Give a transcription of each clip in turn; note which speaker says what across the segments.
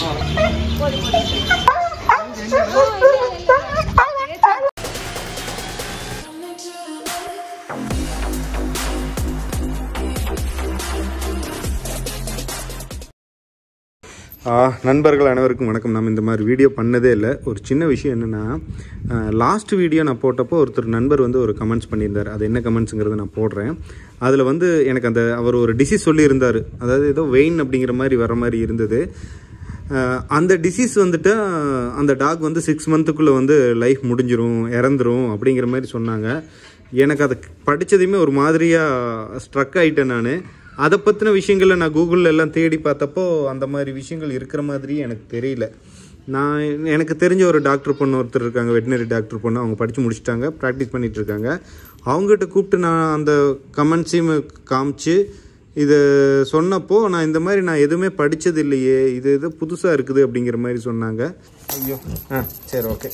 Speaker 1: ஆ, நண்பர்கள் அனைவருக்கும் வணக்கம். நம்ம இந்த மாதிரி வீடியோ பண்ணதே இல்லை. ஒரு சின்ன விஷயம் என்னென்னா லாஸ்ட் வீடியோ நான் போட்டப்போ ஒருத்தர் நண்பர் வந்து ஒரு கமெண்ட்ஸ் பண்ணியிருந்தார். அது என்ன கமெண்ட்ஸுங்கிறத நான் போடுறேன். அதில் வந்து எனக்கு அந்த அவர் ஒரு டிசீஸ் சொல்லியிருந்தார். அதாவது ஏதோ வெயின் அப்படிங்கிற மாதிரி வர மாதிரி இருந்தது. அந்த டிசீஸ் வந்துட்டு அந்த டாக் வந்து சிக்ஸ் மந்த்துக்குள்ளே வந்து லைஃப் முடிஞ்சிரும் இறந்துரும் அப்படிங்கிற மாதிரி சொன்னாங்க. எனக்கு அதை படித்ததையுமே ஒரு மாதிரியாக ஸ்ட்ரக் ஆகிட்டேன் நான். அதை பற்றின விஷயங்களை நான் கூகுளில் எல்லாம் தேடி பார்த்தப்போ அந்த மாதிரி விஷயங்கள் இருக்கிற மாதிரி எனக்கு தெரியல. நான் எனக்கு தெரிஞ்ச ஒரு டாக்டர் பொண்ணு ஒருத்தர் இருக்காங்க வெட்டினரி டாக்டர் பொண்ணு அவங்க படித்து முடிச்சிட்டாங்க ப்ராக்டிஸ் பண்ணிகிட்டு இருக்காங்க. அவங்ககிட்ட கூப்பிட்டு நான் அந்த கமெண்ட்ஸையும் காமிச்சு இதை சொன்னப்போ நான் இந்த மாதிரி நான் எதுவுமே படித்தது இல்லையே இது இது புதுசாக இருக்குது அப்படிங்கிற மாதிரி சொன்னாங்க. ஐயோ ஆ சரி ஓகே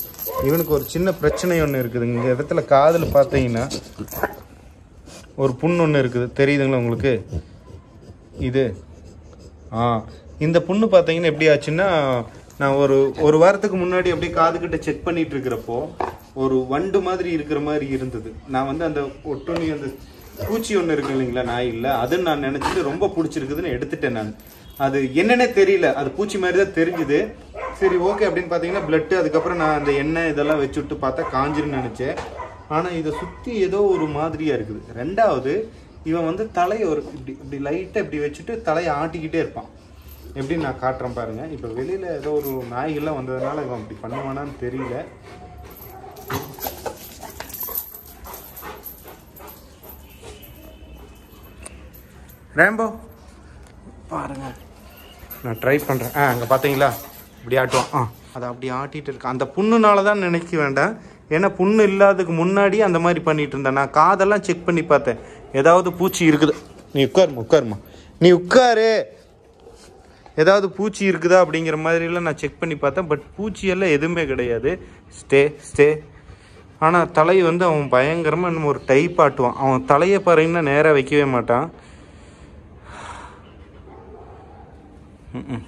Speaker 1: இவனுக்கு ஒரு சின்ன பிரச்சனை ஒன்று இருக்குதுங்க. இந்த இடத்துல காதில் பார்த்தீங்கன்னா ஒரு புண் ஒன்று இருக்குது. தெரியுதுங்களா உங்களுக்கு? இது. ஆ. இந்த புண்ணு பார்த்தீங்கன்னா எப்படி ஆச்சுன்னா நான் ஒரு ஒரு வாரத்துக்கு முன்னாடி அப்படியே காதுகிட்ட செக் பண்ணிட்டு இருக்கிறப்போ ஒரு வண்டு மாதிரி இருக்கிற மாதிரி இருந்தது. நான் வந்து அந்த ஒட்டுணி அந்த பூச்சி ஒன்று இருக்கு இல்லைங்களா நாய் இல்லை அதுன்னு நான் நினச்சிட்டு ரொம்ப பிடிச்சிருக்குதுன்னு எடுத்துட்டேன் நான். அது என்னன்னே தெரியல. அது பூச்சி மாதிரி தான் தெரிஞ்சுது. சரி ஓகே அப்படின்னு பார்த்தீங்கன்னா பிளட்டு அதுக்கப்புறம் நான் அந்த எண்ணெய் இதெல்லாம் வச்சு விட்டு பார்த்தா காஞ்சிருன்னு நினச்சேன். ஆனால் இதை சுற்றி ஏதோ ஒரு மாதிரியாக இருக்குது. ரெண்டாவது இவன் வந்து தலையை ஒரு இப்படி இப்படி லைட்டாக இப்படி வச்சுட்டு தலையை ஆட்டிக்கிட்டே இருப்பான். எப்படி நான் காட்டுறேன் பாருங்க. இப்போ வெளியில் ஏதோ ஒரு நாய்கள்லாம் வந்ததுனால இவன் அப்படி பண்ணுவானான்னு தெரியல. ரேம்போ பாருங்க. நான் ட்ரை பண்ணுறேன் ஆ அங்கே பார்த்தீங்களா இப்படி ஆட்டுவான். ஆ. அதை அப்படி ஆட்டிகிட்டு இருக்கேன் அந்த புண்ணுனால தான் நினைக்க வேண்டாம். ஏன்னா புண்ணு இல்லாததுக்கு முன்னாடி அந்த மாதிரி பண்ணிட்டு இருந்தேன் நான் காதெல்லாம் செக் பண்ணி பார்த்தேன். ஏதாவது பூச்சி இருக்குது. நீ உட்காருமா உட்காருமா நீ உட்காரு. ஏதாவது பூச்சி இருக்குதா அப்படிங்கிற மாதிரிலாம் நான் செக் பண்ணி பார்த்தேன். பட் பூச்சியெல்லாம் எதுவுமே கிடையாது. Stay stay. ஆனால் தலை வந்து அவன் பயங்கரமாக இன்னும் ஒரு டைப் ஆட்டுவான். அவன் தலையை பாருங்கன்னா நேராக வைக்கவே மாட்டான். ம்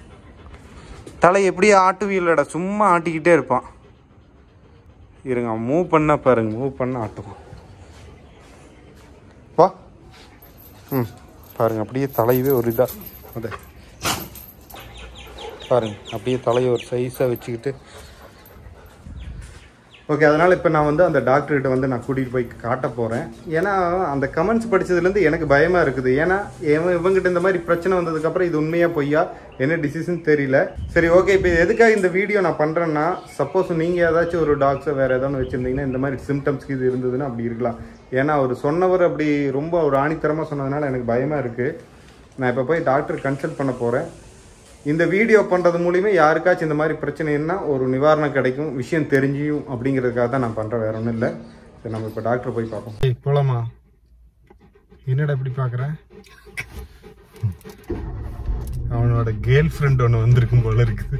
Speaker 1: தலை எப்படி ஆட்டுவீலடா சும்மா ஆட்டிக்கிட்டே இருப்பான். இருங்க மூவ் பண்ண பாருங்க மூவ் பண்ண ஆட்டுவான். வா. ம் பாருங்க அப்படியே தலையவே ஒரு இதாக அதே. பாருங்க அப்படியே தலையை ஒரு சைஸாக வச்சுக்கிட்டு ஓகே அதனால் இப்போ நான் வந்து அந்த டாக்டர்கிட்ட வந்து நான் கூட்டிகிட்டு போய் காட்ட போகிறேன் ஏன்னா அந்த கமெண்ட்ஸ் படிச்சதுலேருந்து எனக்கு பயமாக இருக்குது. ஏன்னா இவன் இவங்கிட்ட இந்த மாதிரி பிரச்சனை வந்ததுக்கப்புறம் இது உண்மையாக பொய்யா? என்ன டிசிஷன் தெரியல. சரி ஓகே இப்போ எதுக்காக இந்த வீடியோ நான் பண்ணுறேன்னா சப்போஸ் நீங்கள் ஏதாச்சும் ஒரு டாக்ஸை வேறு ஏதாவது வச்சுருந்தீங்கன்னா இந்த மாதிரி சிம்டம்ஸ்க்கு இது இருந்ததுன்னா அப்படி இருக்கலாம். ஏன்னா அவர் சொன்னவர் அப்படி ரொம்ப ஒரு ஆணித்தரமாக சொன்னதுனால எனக்கு பயமாக இருக்குது நான் இப்போ போய் டாக்டர் கன்சல்ட் பண்ண போகிறேன் இந்த வீடியோ பண்ணுறது மூலியமா யாருக்காச்சும் இந்த மாதிரி பிரச்சனைன்னா ஒரு நிவாரணம் கிடைக்கும் விஷயம் தெரிஞ்சியும் அப்படிங்கிறதுக்காக தான் நான் பண்ணுறேன் வேற ஒன்றும் இல்லை. சரி நம்ம இப்போ டாக்டர் போய் பார்ப்போம். போலாமா? என்னடா இப்படி பார்க்குறேன் அவனோட கேர்ள் ஃப்ரெண்ட் ஒன்று வந்திருக்கும் போல இருக்குது.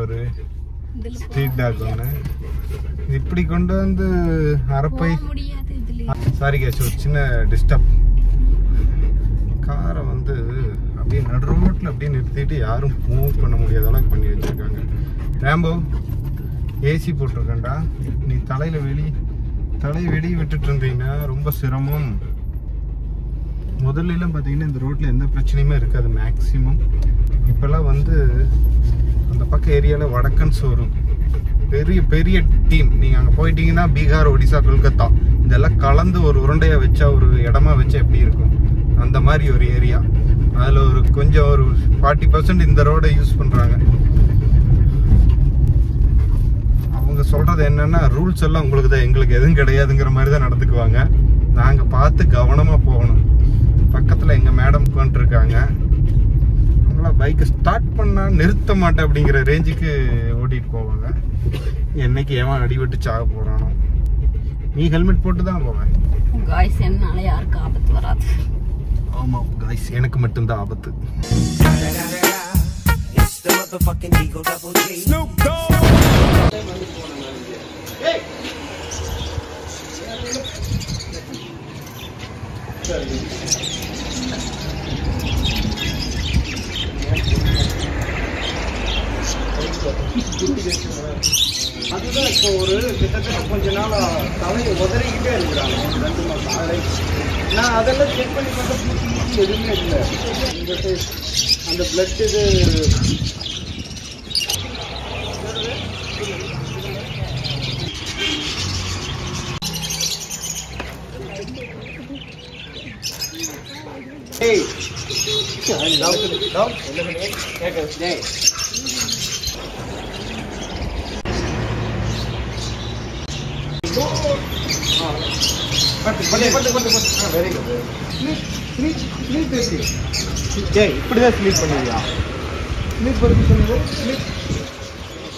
Speaker 1: ஒரு ஸ்ட்ரீட் டாக் ஒன்று இப்படி கொண்டு வந்து அரப்பை சாரி கேஸ் ஒரு சின்ன டிஸ்டர்ப் காரை வந்து அப்படியே நடு ரோட்டில் அப்படியே நிறுத்திட்டு யாரும் மூவ் பண்ண முடியாத அளவுக்கு பண்ணி வச்சுருக்காங்க. ரேம்போ ஏசி போட்டிருக்கேன்டா. நீ தலையில் வெளி தலையை வெளியே விட்டுட்டு இருந்தீங்கன்னா ரொம்ப சிரமம். முதல்லலாம் பார்த்தீங்கன்னா இந்த ரோட்டில் எந்த பிரச்சனையுமே இருக்காது மேக்ஸிமம் இப்போல்லாம் வந்து அந்த பக்கம் ஏரியாவில் வடக்கன்ஸ் வரும் பெரிய பெரிய டீம் நீங்கள் அங்கே போயிட்டீங்கன்னா பீகார் ஒடிசா கொல்கத்தா. இதெல்லாம் கலந்து ஒரு உருண்டையாக வச்சா ஒரு இடமா வச்சா எப்படி இருக்கும்? அந்த மாதிரி ஒரு ஏரியா அதில் ஒரு கொஞ்சம் ஒரு ஃபார்ட்டி பர்சன்ட் இந்த ரோடை யூஸ் பண்ணுறாங்க அவங்க சொல்கிறது என்னென்னா ரூல்ஸ் எல்லாம் உங்களுக்கு தான் எங்களுக்கு எதுவும் கிடையாதுங்கிற மாதிரி தான் நடந்துக்குவாங்க. நாங்கள் பார்த்து கவனமாக போகணும். பக்கத்தில் எங்கள் மேடம் உட்காந்துருக்காங்க அவங்களாம் பைக்கை ஸ்டார்ட் பண்ணால் நிறுத்த மாட்டேன் அப்படிங்கிற ரேஞ்சுக்கு ஓட்டிகிட்டு போவாங்க. என்னைக்கு ஏன் அடிபட்டு சாக போகிறானோ நீ ஹெல்மெட் போட்டு தான் போவேன்
Speaker 2: காய்ஸ் என்னால யாருக்கும் ஆபத்து வராது.
Speaker 1: ஆமாம் காய்ஸ் எனக்கு மட்டும்தான் ஆபத்து. அதுதான் இப்போ ஒரு கிட்டத்தட்ட கொஞ்ச நாளா தலையை உதறிக்கிட்டே இருக்கிறாங்க. நான் அதெல்லாம் செக் பண்ணி பார்த்தா பூச்சி பூச்சி எதுவுமே இல்லை இந்த side அந்த பிளட் இது Hey. Down, இப்படிதான் ஸ்லீப் பண்ணுவியா ஸ்லீப் பண்ணி சொல்லுவோம்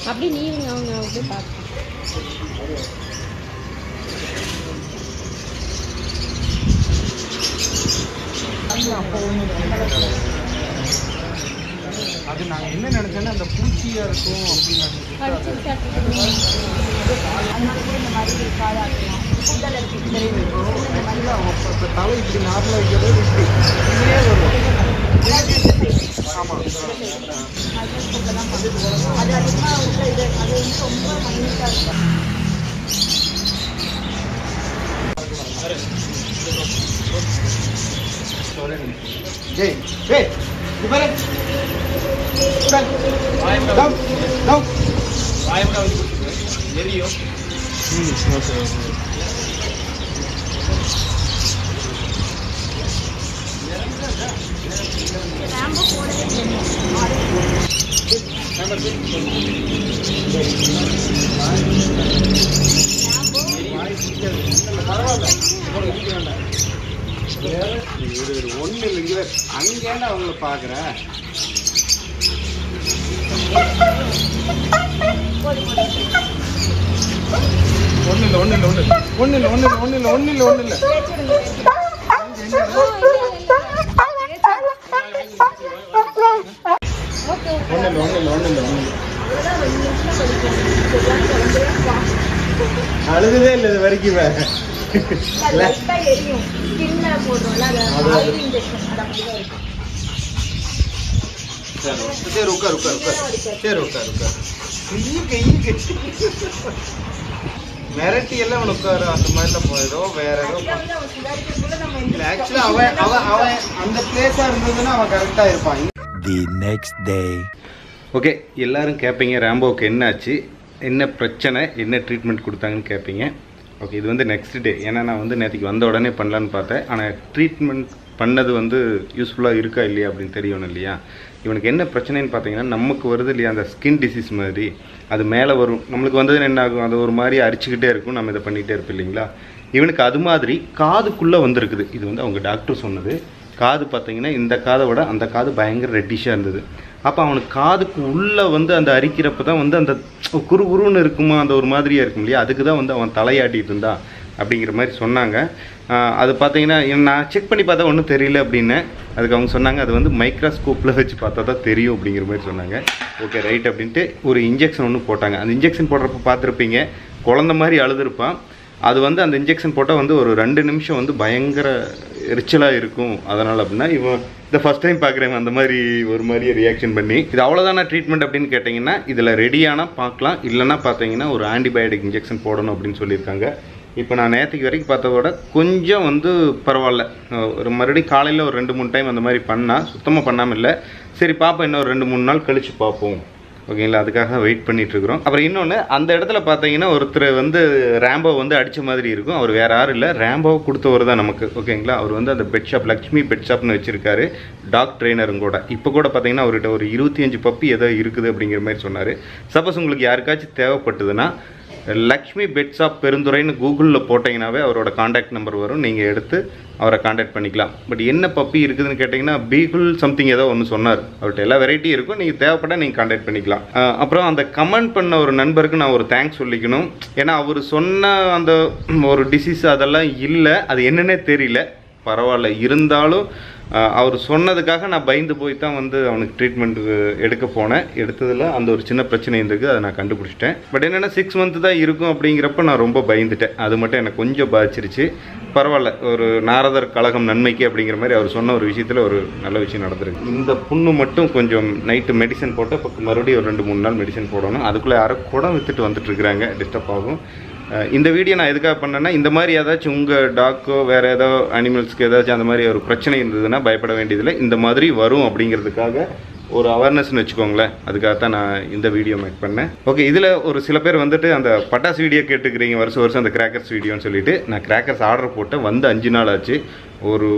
Speaker 2: அப்படி நீங்க அவங்க அப்படியே பார்க்கலாம்
Speaker 1: அது நாங்கள் என்ன நினச்சோன்னா அந்த பூச்சியாக இருக்கும் அப்படின்னு நினச்சிட்டு தலை இப்படி நார்மலாக வைக்கிறது இப்படி இதுலேயே வரும் ஆமாம்
Speaker 2: அது அதிகமாக உள்ள இது அது வந்து ரொம்ப மைனஸாக இருக்கும்
Speaker 1: ஜெய் ஜெய் இப்பரே வாயம் எரியும் ம் ஓகே ஓகே ஒண்ணு இல்லைங்க அங்கேன்னு அவங்கள பாக்குற Thank you. ஒண்ணு இல்ல ஒண்ணு இல்ல ஒண்ணு இல்ல ஒண்ணு இல்ல ஒண்ணு இல்ல ஒண்ணு இல்ல ஒண்ணு இல்ல அழுதுதே இல்லை. இது வரைக்கும் சரி உட்கார் உட்கார் உட்கார். சரி உட்கார் உட்கார். மிரட்டி எல்லாம் அவன் உட்காரு அந்த மாதிரிலாம் போ- ஏதோ வேற ஏதோ இல்ல ஆக்சுவலா அவன் அவன் அவன் அந்த பிளேஸா இருந்ததுன்னா அவன் கரெக்டா இருப்பான்.
Speaker 3: The next day.
Speaker 1: ஓகே எல்லாரும் கேட்பீங்க ரேம்போவுக்கு என்ன ஆச்சு? என்ன பிரச்சனை? என்ன ட்ரீட்மெண்ட் கொடுத்தாங்கன்னு கேட்பீங்க ஓகே இது வந்து நெக்ஸ்ட் டே ஏன்னா நான் வந்து நேற்றுக்கு வந்த உடனே பண்ணலான்னு பார்த்தேன். ஆனால் ட்ரீட்மெண்ட் பண்ணது வந்து யூஸ்ஃபுல்லாக இருக்கா இல்லையா அப்படின்னு தெரியணும் இல்லையா? இவனுக்கு என்ன பிரச்சனைன்னு பார்த்தீங்கன்னா நமக்கு வருது இல்லையா அந்த ஸ்கின் டிசீஸ் மாதிரி. அது மேலே வரும். நம்மளுக்கு வந்தது என்ன ஆகும்? அது ஒரு மாதிரி அரிச்சுக்கிட்டே இருக்கும். நம்ம இதை பண்ணிகிட்டே இருப்போம் இல்லைங்களா? இவனுக்கு அது மாதிரி காதுக்குள்ளே வந்திருக்குது. இது வந்து அவங்க டாக்டர் சொன்னது. காது பார்த்தீங்கன்னா இந்த காதை விட அந்த காது பயங்கர ரெட்டிஷாக இருந்தது. அப்போ அவனுக்கு காதுக்கு உள்ளே வந்து அந்த அரிக்கிறப்ப தான் வந்து அந்த குறு குருன்னு இருக்குமா அந்த ஒரு மாதிரியாக இருக்கும் இல்லையா? அதுக்கு தான் வந்து அவன் தலையாட்டிகிட்டு இருந்தான். அப்படிங்கிற மாதிரி சொன்னாங்க. அது பார்த்தீங்கன்னா நான் செக் பண்ணி பார்த்தா ஒன்றும் தெரியல அப்படின்னு. அதுக்கு அவங்க சொன்னாங்க அது வந்து மைக்ரோஸ்கோப்பில் வச்சு பார்த்தா தான் தெரியும் அப்படிங்கிற மாதிரி சொன்னாங்க. ஓகே ரைட் அப்படின்ட்டு ஒரு இன்ஜெக்ஷன் ஒன்று போட்டாங்க. அந்த இன்ஜெக்ஷன் போடுறப்ப பார்த்துருப்பீங்க குழந்த மாதிரி அழுதுருப்பான். அது வந்து அந்த இன்ஜெக்ஷன் போட்டால் வந்து ஒரு ரெண்டு நிமிஷம் வந்து பயங்கர எரிச்சலாக இருக்கும். அதனால் அப்படின்னா இவன் இந்த ஃபஸ்ட் டைம் பார்க்குறேன் அந்த மாதிரி ஒரு மாதிரி ரியாக்ஷன் பண்ணி. இது அவ்வளோதான ட்ரீட்மெண்ட் அப்படின்னு கேட்டிங்கன்னா இதில் ரெடியானால் பார்க்கலாம். இல்லைன்னா பார்த்தீங்கன்னா ஒரு ஆன்டிபயோட்டிக் இன்ஜெக்ஷன் போடணும் அப்படின்னு சொல்லியிருக்காங்க. இப்போ நான் நேற்றுக்கு வரைக்கும் பார்த்ததோட கொஞ்சம் வந்து பரவாயில்ல. ஒரு மறுபடியும் காலையில் ஒரு ரெண்டு மூணு டைம் அந்த மாதிரி பண்ணால் சுத்தமாக பண்ணாமல் இல்லை. சரி பார்ப்போம் இன்னும் ஒரு ரெண்டு மூணு நாள் கழித்து பார்ப்போம் ஓகேங்களா அதுக்காக வெயிட் பண்ணிகிட்ருக்குறோம் அப்புறம் இன்னொன்று அந்த இடத்துல பார்த்தீங்கன்னா ஒருத்தர் வந்து ரேம்போ வந்து அடித்த மாதிரி இருக்கும். அவர் வேறு யாரும் இல்லை. ரேம்போ கொடுத்தவர் தான் நமக்கு. ஓகேங்களா அவர் வந்து அந்த பெட் ஷாப் லக்ஷ்மி பெட் ஷாப்னு வச்சுருக்காரு. டாக் ட்ரெயினரும் கூட இப்போ கூட பார்த்தீங்கன்னா அவர்கிட்ட ஒரு இருபத்தி அஞ்சு பப்பி ஏதோ இருக்குது அப்படிங்கிற மாதிரி சொன்னார். சப்போஸ் உங்களுக்கு யாருக்காச்சும் தேவைப்பட்டதுன்னா லக்ஷ்மி பெட்ஸ் ஆஃப் பெருந்துறைன்னு கூகுளில் போட்டிங்கனாவே அவரோட காண்டாக்ட் நம்பர் வரும். நீங்கள் எடுத்து அவரை காண்டாக்ட் பண்ணிக்கலாம். பட் என்ன பப்பி இருக்குதுன்னு கேட்டிங்கன்னா பீகுல் சம்திங் ஏதோ ஒன்று சொன்னார். அவர்கிட்ட எல்லா வெரைட்டி இருக்கும். நீங்கள் தேவைப்பட்டால் நீங்கள் காண்டாக்ட் பண்ணிக்கலாம். அப்புறம் அந்த கமெண்ட் பண்ண ஒரு நண்பருக்கு நான் ஒரு தேங்க்ஸ் சொல்லிக்கணும். ஏன்னா அவர் சொன்ன அந்த ஒரு டிசீஸ் அதெல்லாம் இல்லை. அது என்னன்னே தெரியல. பரவாயில்ல. இருந்தாலும் அவர் சொன்னதுக்காக நான் பயந்து போய் தான் வந்து அவனுக்கு ட்ரீட்மெண்ட் எடுக்க போனேன். எடுத்ததில் அந்த ஒரு சின்ன பிரச்சனை இருந்திருக்கு அதை நான் கண்டுபிடிச்சிட்டேன். பட் என்னென்னா சிக்ஸ் மந்த்து தான் இருக்கும் அப்படிங்கிறப்ப நான் ரொம்ப பயந்துட்டேன். அது மட்டும் எனக்கு கொஞ்சம் பாதிச்சிருச்சு. பரவாயில்ல ஒரு நாரதர் கழகம் நன்மைக்கு அப்படிங்கிற மாதிரி அவர் சொன்ன ஒரு விஷயத்தில் ஒரு நல்ல விஷயம் நடந்திருக்கு. இந்த புண்ணு மட்டும் கொஞ்சம் நைட்டு மெடிசன் போட்டால் இப்போ மறுபடியும் ஒரு ரெண்டு மூணு நாள் மெடிசன் போடணும். அதுக்குள்ளே யாரும் குடம் வித்துட்டு வந்துட்டுருக்குறாங்க டிஸ்டர்ப் ஆகும். இந்த வீடியோ நான் எதுக்காக பண்ணேன்னா இந்த மாதிரி ஏதாச்சும் உங்கள் டாக்கோ வேறு ஏதோ அனிமல்ஸ்க்கு ஏதாச்சும் அந்த மாதிரி ஒரு பிரச்சனை இருந்ததுன்னா பயப்பட வேண்டியதில்லை. இந்த மாதிரி வரும் அப்படிங்கிறதுக்காக ஒரு அவேர்னஸ்னு வச்சுக்கோங்களேன். அதுக்காக தான் நான் இந்த வீடியோ மேக் பண்ணேன். ஓகே இதில் ஒரு சில பேர் வந்துட்டு அந்த பட்டாசு வீடியோ கேட்டுக்கிறீங்க வருஷம் வருஷம் அந்த கிராக்கர்ஸ் வீடியோன்னு சொல்லிட்டு நான் கிராக்கர்ஸ் ஆர்டர் போட்டேன் வந்து அஞ்சு நாள் ஆச்சு. ஒரு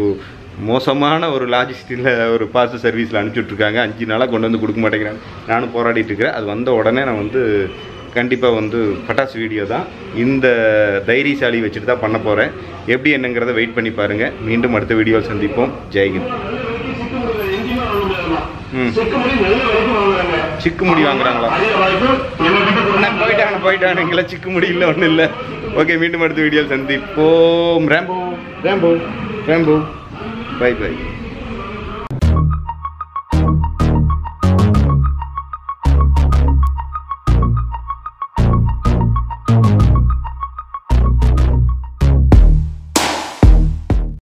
Speaker 1: மோசமான ஒரு லாஜிஸ்டிக்கில் ஒரு பார்சல் சர்வீஸில் அனுப்பிச்சுட்ருக்காங்க அஞ்சு நாளாக கொண்டு வந்து கொடுக்க மாட்டேங்கிறாங்க. நானும் போராடிட்டு இருக்கிறேன். அது வந்த உடனே நான் வந்து கண்டிப்பாக வந்து பட்டாசு வீடியோ தான். இந்த தைரியசாலி வச்சுட்டு தான் பண்ண போகிறேன் எப்படி என்னங்கிறத வெயிட் பண்ணி பாருங்கள் மீண்டும் அடுத்த வீடியோவில் சந்திப்போம். ஜெய்ஹிந்த் ம். சிக்கு முடி வாங்குறாங்களா? போயிட்டாங்க போயிட்டாங்க. சிக்கு முடி இல்லை ஒன்றும் இல்லை. ஓகே மீண்டும் அடுத்த வீடியோவில் சந்திப்போம். Rambo. Rambo. Rambo. Bye bye